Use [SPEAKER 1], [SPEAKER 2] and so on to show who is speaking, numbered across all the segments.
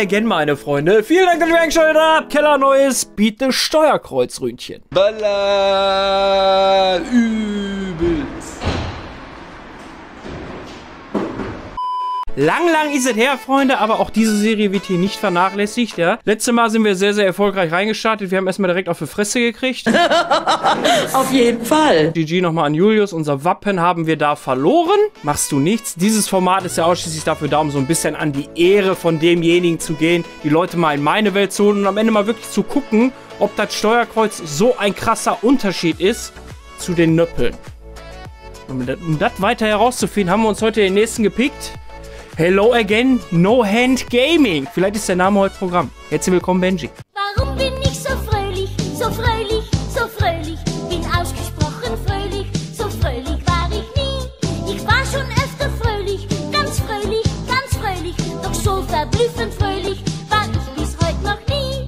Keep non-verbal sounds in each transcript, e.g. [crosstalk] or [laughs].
[SPEAKER 1] again, meine Freunde. Vielen Dank, dass ihr eingeschaltet habt. Keller Neues, biete Steuerkreuzründchen.
[SPEAKER 2] Baller übelst.
[SPEAKER 1] Lang, lang ist es her, Freunde, aber auch diese Serie wird hier nicht vernachlässigt, ja. Letztes Mal sind wir sehr, sehr erfolgreich reingestartet. Wir haben erstmal direkt auf die Fresse gekriegt. [laughs]
[SPEAKER 3] Auf jeden Fall.
[SPEAKER 1] GG nochmal an Julius. Unser Wappen haben wir da verloren. Machst du nichts. Dieses Format ist ja ausschließlich dafür da, um so ein bisschen an die Ehre von demjenigen zu gehen, die Leute mal in meine Welt zu holen und am Ende mal wirklich zu gucken, ob das Steuerkreuz so ein krasser Unterschied ist zu den Nöppeln. Um das, um das weiter herauszufinden, haben wir uns heute den nächsten gepickt. Hello again, No Hand Gaming. Vielleicht ist der Name heute Programm. Herzlich willkommen, Benji.
[SPEAKER 4] Warum bin ich so fröhlich, so fröhlich, so fröhlich? Bin ausgesprochen fröhlich, so fröhlich war ich nie. Ich war schon öfter fröhlich, ganz fröhlich, ganz fröhlich. Doch so verblüffend fröhlich war ich bis heute noch nie.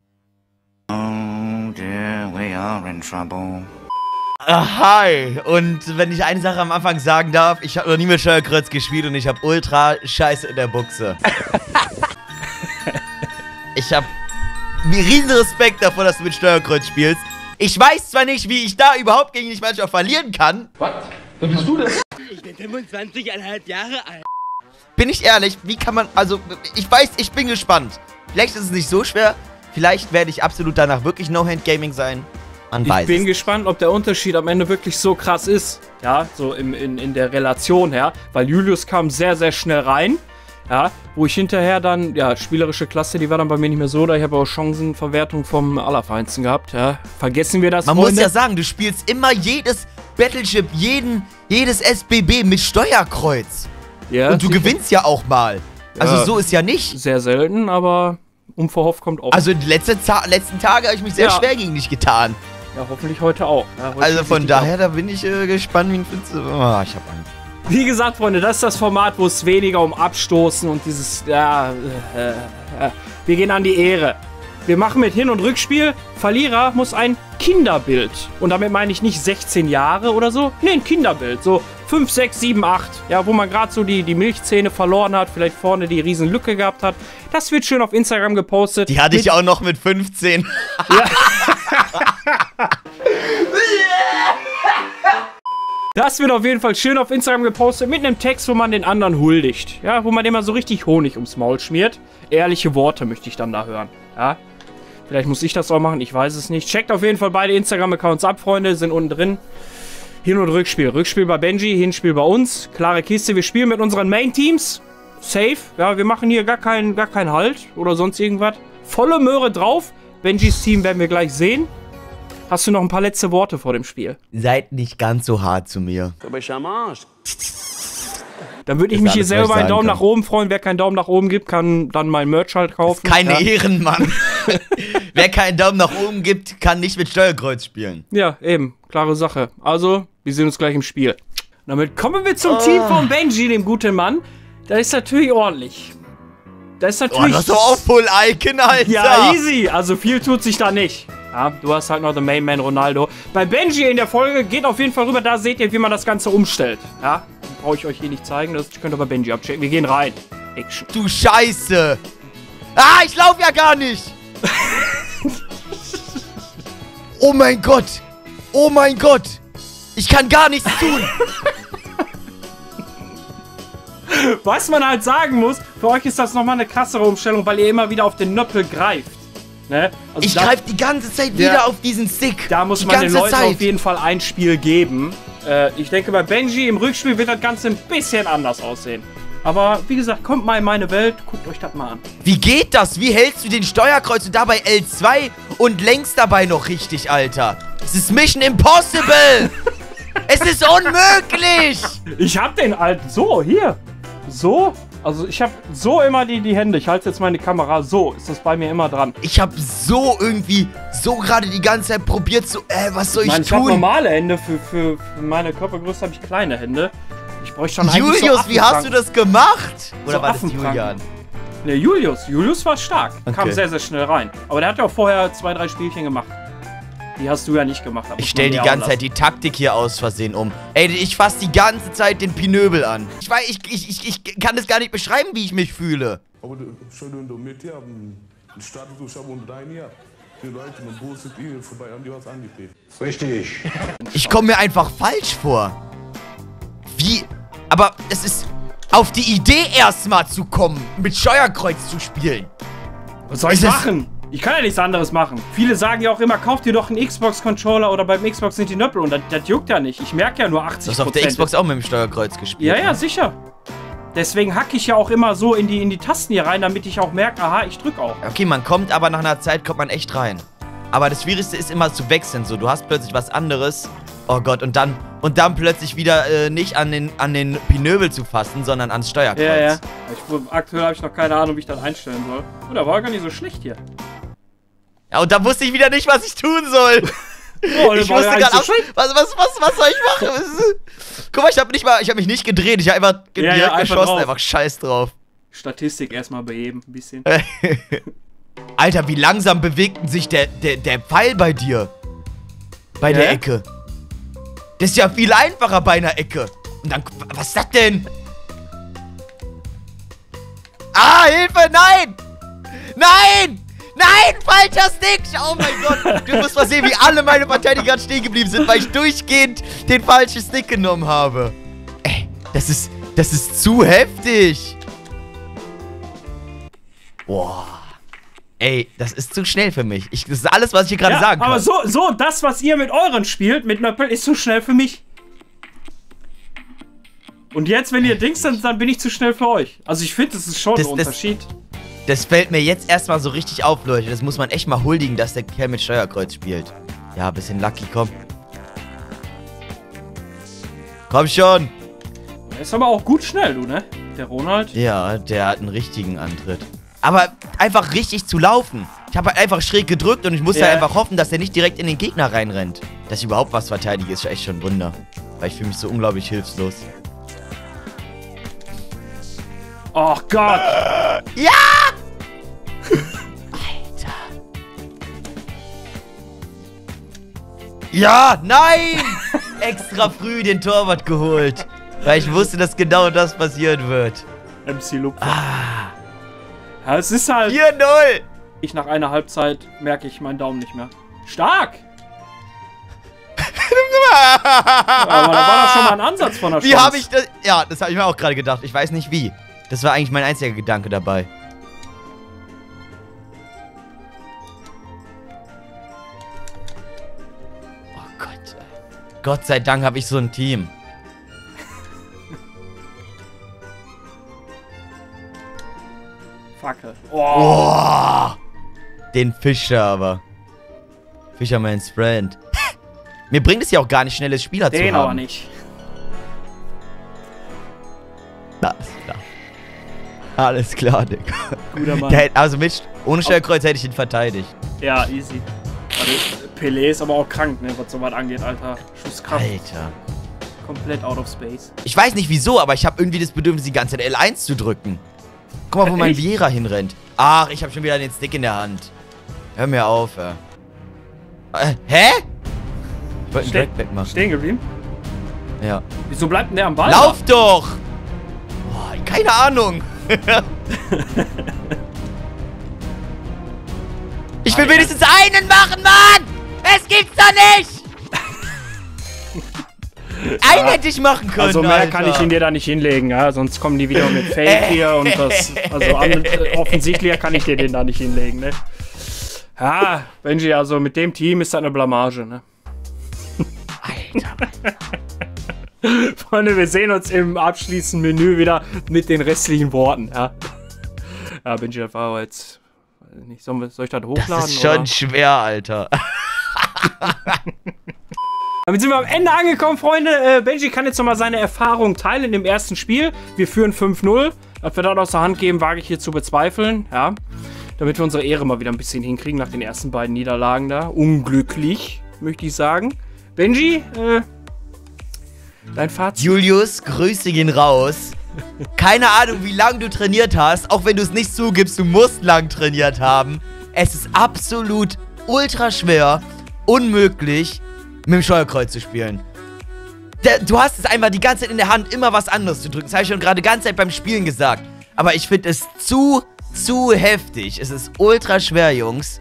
[SPEAKER 5] Oh dear, we are in trouble. Ah, Hi! Und wenn ich eine Sache am Anfang sagen darf, ich habe noch nie mit Steuerkreuz gespielt und ich habe ultra Scheiße in der Buchse. [laughs] ich habe riesen Respekt davor, dass du mit Steuerkreuz spielst. Ich weiß zwar nicht, wie ich da überhaupt gegen dich manchmal verlieren kann.
[SPEAKER 2] Was? Wer bist du denn?
[SPEAKER 5] Bin ich ehrlich, wie kann man, also, ich weiß, ich bin gespannt. Vielleicht ist es nicht so schwer, vielleicht werde ich absolut danach wirklich No-Hand-Gaming sein. Man
[SPEAKER 1] Ich
[SPEAKER 5] weiß
[SPEAKER 1] bin
[SPEAKER 5] es.
[SPEAKER 1] gespannt, ob der Unterschied am Ende wirklich so krass ist. Ja, so im, in, in der Relation her. Weil Julius kam sehr, sehr schnell rein. Ja, wo ich hinterher dann, ja, spielerische Klasse, die war dann bei mir nicht mehr so, da ich habe auch Chancenverwertung vom Allerfeinsten gehabt. Ja, vergessen wir das,
[SPEAKER 5] Man muss
[SPEAKER 1] Freunde.
[SPEAKER 5] ja sagen, du spielst immer jedes Battleship, jeden, jedes SBB mit Steuerkreuz.
[SPEAKER 1] ja,
[SPEAKER 5] Und du gewinnst ja auch mal. Also
[SPEAKER 1] Ja.
[SPEAKER 5] so ist ja nicht.
[SPEAKER 1] Sehr selten, aber unverhofft kommt auch.
[SPEAKER 5] Also die letzte letzten Tage habe ich mich sehr
[SPEAKER 1] Ja.
[SPEAKER 5] schwer gegen dich getan.
[SPEAKER 1] Ja, hoffentlich heute auch. Ja, heute
[SPEAKER 5] Also von
[SPEAKER 1] ab.
[SPEAKER 5] daher, da bin ich äh, gespannt, wie ein Fitze. Oh, ich hab Angst.
[SPEAKER 1] Wie gesagt, Freunde, das ist das Format, wo es weniger um Abstoßen und dieses, ja, äh, äh, wir gehen an die Ehre. Wir machen mit Hin- und Rückspiel. Verlierer muss ein Kinderbild. Und damit meine ich nicht 16 Jahre oder so. Nee, ein Kinderbild. So 5, 6, 7, 8. Ja, wo man gerade so die, die Milchzähne verloren hat, vielleicht vorne die riesen Lücke gehabt hat. Das wird schön auf Instagram gepostet.
[SPEAKER 5] Die hatte ich auch noch mit 15. [laughs]
[SPEAKER 1] Das wird auf jeden Fall schön auf Instagram gepostet mit einem Text, wo man den anderen huldigt. Ja, wo man mal so richtig Honig ums Maul schmiert. Ehrliche Worte möchte ich dann da hören. Ja. Vielleicht muss ich das auch machen, ich weiß es nicht. Checkt auf jeden Fall beide Instagram-Accounts ab, Freunde, sind unten drin. Hin- und Rückspiel. Rückspiel bei Benji, Hinspiel bei uns. Klare Kiste, wir spielen mit unseren Main-Teams. Safe. Ja, wir machen hier gar keinen gar keinen Halt oder sonst irgendwas. Volle Möhre drauf. Benjis Team werden wir gleich sehen. Hast du noch ein paar letzte Worte vor dem Spiel?
[SPEAKER 5] Seid nicht ganz so hart zu mir.
[SPEAKER 2] Aber ich am Arsch.
[SPEAKER 1] Dann würde ich mich hier selber einen Daumen
[SPEAKER 5] kann.
[SPEAKER 1] nach oben freuen. Wer keinen Daumen nach oben gibt, kann dann mein Merch halt kaufen.
[SPEAKER 5] Keine
[SPEAKER 1] ja.
[SPEAKER 5] Ehrenmann. [laughs] Wer keinen Daumen nach oben gibt, kann nicht mit Steuerkreuz spielen.
[SPEAKER 1] ja, eben. Klare Sache. Also, wir sehen uns gleich im Spiel. Damit kommen wir
[SPEAKER 5] Oh.
[SPEAKER 1] zum Team von Benji, dem guten Mann. Das ist natürlich ordentlich. Das ist
[SPEAKER 5] Oh,
[SPEAKER 1] natürlich...
[SPEAKER 5] das ist doch auch Full Icon, Alter.
[SPEAKER 1] ja, easy. Also viel tut sich da nicht. Ja, du hast halt noch den Main Man Ronaldo. Bei Benji in der Folge geht auf jeden Fall rüber. Da seht ihr, wie man das Ganze umstellt. Ja, brauche ich euch hier nicht zeigen. Das könnt ihr bei Benji abchecken. Wir gehen rein. Action.
[SPEAKER 5] Du Scheiße. Ah, ich lauf ja gar nicht. [laughs] oh mein Gott. Oh mein Gott. Ich kann gar nichts tun. [laughs]
[SPEAKER 1] Was man halt sagen muss, für euch ist das nochmal eine krassere Umstellung, weil ihr immer wieder auf den Nöppel greift. Ne? Also
[SPEAKER 5] Ich greife die ganze Zeit
[SPEAKER 1] Ja.
[SPEAKER 5] wieder auf diesen Stick.
[SPEAKER 1] da muss
[SPEAKER 5] die
[SPEAKER 1] man den Leuten
[SPEAKER 5] Zeit.
[SPEAKER 1] auf jeden Fall ein Spiel geben. Äh, ich denke, bei Benji im Rückspiel wird das Ganze ein bisschen anders aussehen. Aber wie gesagt, kommt mal in meine Welt, guckt euch das mal an.
[SPEAKER 5] Wie geht das? Wie hältst du den Steuerkreuz und dabei L2 und lenkst dabei noch richtig, Alter? Es ist Mission Impossible. [laughs] es ist unmöglich.
[SPEAKER 1] Ich hab den alten. So, hier. So. Also ich hab so immer die, die Hände. Ich halte jetzt meine Kamera so. Ist das bei mir immer dran.
[SPEAKER 5] Ich habe so irgendwie, so gerade die ganze Zeit probiert zu, äh, was soll ich
[SPEAKER 1] Nein, ich habe
[SPEAKER 5] tun?
[SPEAKER 1] normale Hände. Für, für, für meine Körpergröße habe ich kleine Hände. Ich bräuchte schon eigentlich
[SPEAKER 5] Julius,
[SPEAKER 1] so
[SPEAKER 5] wie hast du das gemacht? Oder
[SPEAKER 1] So
[SPEAKER 5] war das. Julian?
[SPEAKER 1] Ne, Julius. Julius war stark. Kam
[SPEAKER 5] Okay.
[SPEAKER 1] sehr, sehr schnell rein. Aber der hat ja auch vorher zwei, drei Spielchen gemacht. Die hast du ja nicht gemacht.
[SPEAKER 5] Ich stell
[SPEAKER 1] man
[SPEAKER 5] die ganze Zeit die Taktik hier aus Versehen um. Ey, ich fass die ganze Zeit den Pinöbel an. Ich weiß, ich, ich, ich, ich kann das gar nicht beschreiben, wie ich mich fühle.
[SPEAKER 6] Aber du- schon du mit dir haben, startet du schon unter dein Jahr. Die Leute mit Bus sind ihnen vorbei, haben die was angetreten.
[SPEAKER 2] Richtig.
[SPEAKER 5] Ich komme mir einfach falsch vor. Wie? Aber es ist auf die Idee erstmal zu kommen, mit Steuerkreuz zu spielen.
[SPEAKER 1] Was soll ich
[SPEAKER 5] es-
[SPEAKER 1] machen? Ich kann ja nichts anderes machen. Viele sagen ja auch immer, kauf dir doch einen Xbox-Controller oder beim Xbox sind die Nöppel und das, das juckt ja nicht. Ich merke ja nur 80
[SPEAKER 5] Du hast auf der Xbox auch mit dem Steuerkreuz gespielt.
[SPEAKER 1] Ja, ja,
[SPEAKER 5] ne?
[SPEAKER 1] sicher. Deswegen hacke ich ja auch immer so in die, in die Tasten hier rein, damit ich auch merke, aha, ich drück auch.
[SPEAKER 5] Okay, man kommt, aber nach einer Zeit kommt man echt rein. Aber das Schwierigste ist immer zu wechseln. So, du hast plötzlich was anderes. Oh Gott, und dann und dann plötzlich wieder äh, nicht an den an den Pinöbel zu fassen, sondern ans Steuerkreuz.
[SPEAKER 1] Ja, ja. Ich, aktuell habe ich noch keine Ahnung, wie ich das einstellen soll. Oh, da war gar nicht so schlecht hier.
[SPEAKER 5] Ja, und da wusste ich wieder nicht, was ich tun soll. [laughs]
[SPEAKER 1] Oh,
[SPEAKER 5] ich wusste
[SPEAKER 1] gar
[SPEAKER 5] gerade
[SPEAKER 1] nicht so
[SPEAKER 5] was, was, was, was soll ich machen? [laughs] Guck mal, ich habe nicht mal, ich habe mich nicht gedreht, ich habe einfach
[SPEAKER 1] Ja, ja,
[SPEAKER 5] direkt
[SPEAKER 1] einfach
[SPEAKER 5] geschossen,
[SPEAKER 1] drauf.
[SPEAKER 5] einfach scheiß drauf.
[SPEAKER 1] Statistik erstmal beheben, ein bisschen. [laughs]
[SPEAKER 5] Alter, wie langsam bewegten sich der, der, der Pfeil bei dir? Bei der
[SPEAKER 1] Hä?
[SPEAKER 5] Ecke. Das ist ja viel einfacher bei einer Ecke. Und dann, was ist das denn? Ah, Hilfe, nein! Nein! Nein, falscher Stick! Oh mein Gott, [laughs] du musst mal sehen, wie alle meine Verteidiger stehen geblieben sind, weil ich durchgehend den falschen Stick genommen habe. Ey, das ist, das ist zu heftig. Boah. Ey, das ist zu schnell für mich. Ich, das ist alles, was ich hier gerade
[SPEAKER 1] Ja,
[SPEAKER 5] sagen kann.
[SPEAKER 1] aber so, so, das, was ihr mit euren spielt, mit Nöppel, ist zu schnell für mich. Und jetzt, wenn ihr Dings, dann, dann bin ich zu schnell für euch. Also ich finde, das ist schon
[SPEAKER 5] Das-
[SPEAKER 1] ein Unterschied.
[SPEAKER 5] Das fällt mir jetzt erstmal so richtig auf, Leute. Das muss man echt mal huldigen, dass der Kerl mit Steuerkreuz spielt. Ja, bisschen lucky, komm. Komm schon.
[SPEAKER 1] Er ist aber auch gut schnell, du, ne? Der Ronald.
[SPEAKER 5] Ja, der hat einen richtigen Antritt. Aber einfach richtig zu laufen. Ich habe halt einfach schräg gedrückt und ich musste
[SPEAKER 1] Ja.
[SPEAKER 5] halt einfach hoffen, dass er nicht direkt in den Gegner reinrennt. Dass ich überhaupt was verteidige, ist echt schon ein Wunder. Weil ich fühle mich so unglaublich hilflos.
[SPEAKER 1] Oh Gott.
[SPEAKER 5] Ja! Ja, nein! [laughs] Extra früh den Torwart geholt. Weil ich wusste, dass genau das passieren wird.
[SPEAKER 1] MC Lupfer. Ja, es ist halt.
[SPEAKER 5] 4-0!
[SPEAKER 1] Ich nach einer Halbzeit merke ich meinen Daumen nicht mehr. Stark! [laughs] aber da war doch schon mal ein Ansatz von der
[SPEAKER 5] Wie
[SPEAKER 1] Chance.
[SPEAKER 5] habe ich das... Ja, das habe ich mir auch gerade gedacht. Ich weiß nicht wie. Das war eigentlich mein einziger Gedanke dabei. Gott. Gott sei Dank habe ich so ein Team.
[SPEAKER 1] Fackel. Oh.
[SPEAKER 5] Boah! Den Fischer aber. Fisherman's Friend. [laughs] Mir bringt es ja auch gar nicht, schnelles Spieler zu
[SPEAKER 1] Den
[SPEAKER 5] haben.
[SPEAKER 1] aber nicht.
[SPEAKER 5] Alles klar. Alles klar, Digga.
[SPEAKER 1] Guter Mann.
[SPEAKER 5] Der also mit, ohne Steuerkreuz hätte ich ihn verteidigt.
[SPEAKER 1] Ja, easy. Also, Pelé ist aber auch krank, ne, was sowas angeht, Alter. Schusskraft.
[SPEAKER 5] Alter.
[SPEAKER 1] Komplett out of space.
[SPEAKER 5] Ich weiß nicht wieso, aber ich habe irgendwie das Bedürfnis, die ganze Zeit L1 zu drücken. Guck mal, wo mein
[SPEAKER 1] Echt?
[SPEAKER 5] Vieira hinrennt. Ach, ich habe schon wieder den Stick in der Hand. Hör mir auf, ey. Äh, hä? Ich wollte einen
[SPEAKER 1] Ste
[SPEAKER 5] Drag machen.
[SPEAKER 1] Stehen geblieben?
[SPEAKER 5] Ja.
[SPEAKER 1] Wieso bleibt denn der am Ball?
[SPEAKER 5] Lauf doch! Boah, keine Ahnung. [laughs] ich will wenigstens einen machen, Mann! Es gibt's doch nicht! [laughs] einen hätte ich machen können,
[SPEAKER 1] Also mehr
[SPEAKER 5] Alter.
[SPEAKER 1] kann ich ihn dir da nicht hinlegen, ja? Sonst kommen die wieder mit Fake [laughs] hier und das. Also an, äh, offensichtlicher kann ich dir den da nicht hinlegen, ne? Ja, Benji, also mit dem Team ist das eine Blamage, ne?
[SPEAKER 5] Alter. [laughs]
[SPEAKER 1] Freunde, wir sehen uns im abschließenden Menü wieder mit den restlichen Worten, ja? Ja, Benji, das war jetzt. Nicht, wir, soll ich das hochladen?
[SPEAKER 5] Das ist schon
[SPEAKER 1] oder?
[SPEAKER 5] schwer, Alter. [laughs]
[SPEAKER 1] Damit sind wir am Ende angekommen, Freunde. Äh, Benji kann jetzt nochmal seine Erfahrung teilen im ersten Spiel. Wir führen 5-0. Ob wir das aus der Hand geben, wage ich hier zu bezweifeln. Ja. Damit wir unsere Ehre mal wieder ein bisschen hinkriegen nach den ersten beiden Niederlagen da. Unglücklich, möchte ich sagen. Benji, äh, dein Fazit?
[SPEAKER 5] Julius, Grüße gehen raus. Keine Ahnung, wie lange du trainiert hast, auch wenn du es nicht zugibst, du musst lang trainiert haben. Es ist absolut ultra schwer, unmöglich, mit dem Steuerkreuz zu spielen. Der, du hast es einfach die ganze Zeit in der Hand, immer was anderes zu drücken. Das habe ich schon gerade die ganze Zeit beim Spielen gesagt. Aber ich finde es zu, zu heftig. Es ist ultra schwer, Jungs.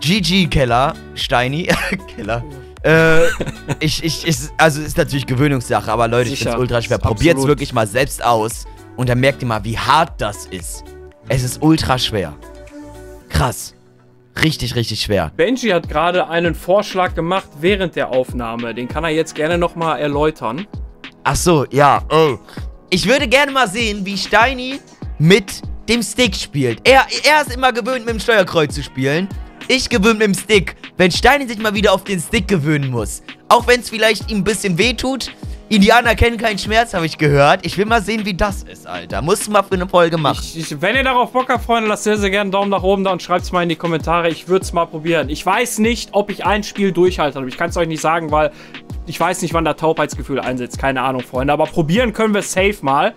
[SPEAKER 5] GG Keller, Steini, [laughs] Keller. Äh, ich, ich, ist, also ist natürlich Gewöhnungssache, aber Leute, ich
[SPEAKER 1] Sicher.
[SPEAKER 5] finde es ultra schwer. Probiert es wirklich mal selbst aus und dann merkt ihr mal, wie hart das ist. Es ist ultra schwer. Krass. Richtig, richtig schwer.
[SPEAKER 1] Benji hat gerade einen Vorschlag gemacht während der Aufnahme. Den kann er jetzt gerne nochmal erläutern.
[SPEAKER 5] Ach so, ja. Oh. Ich würde gerne mal sehen, wie Steini mit dem Stick spielt. Er, er ist immer gewöhnt, mit dem Steuerkreuz zu spielen. Ich gewöhnt mit dem Stick. Wenn Steini sich mal wieder auf den Stick gewöhnen muss. Auch wenn es vielleicht ihm ein bisschen wehtut. Indianer kennen keinen Schmerz, habe ich gehört. Ich will mal sehen, wie das ist, Alter. Musst du mal für eine Folge machen.
[SPEAKER 1] Ich, ich, wenn ihr darauf Bock habt, Freunde, lasst sehr, sehr gerne einen Daumen nach oben da und schreibt es mal in die Kommentare. Ich würde es mal probieren. Ich weiß nicht, ob ich ein Spiel durchhalte. Ich kann es euch nicht sagen, weil ich weiß nicht, wann der Taubheitsgefühl einsetzt. Keine Ahnung, Freunde. Aber probieren können wir safe mal.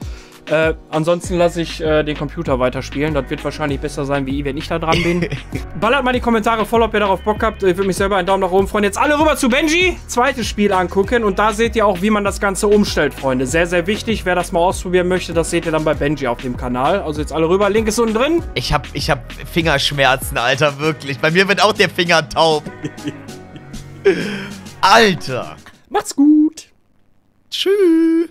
[SPEAKER 1] Äh, ansonsten lasse ich äh, den Computer weiterspielen. Das wird wahrscheinlich besser sein, wie wenn ich da dran bin. [laughs] Ballert mal die Kommentare voll, ob ihr darauf Bock habt. Ich würde mich selber einen Daumen nach oben freuen. Jetzt alle rüber zu Benji. Zweites Spiel angucken. Und da seht ihr auch, wie man das Ganze umstellt, Freunde. Sehr, sehr wichtig. Wer das mal ausprobieren möchte, das seht ihr dann bei Benji auf dem Kanal. Also jetzt alle rüber. Link ist unten drin.
[SPEAKER 5] Ich hab, ich hab Fingerschmerzen, Alter, wirklich. Bei mir wird auch der Finger taub. [laughs] Alter.
[SPEAKER 1] Macht's gut.
[SPEAKER 5] Tschüss.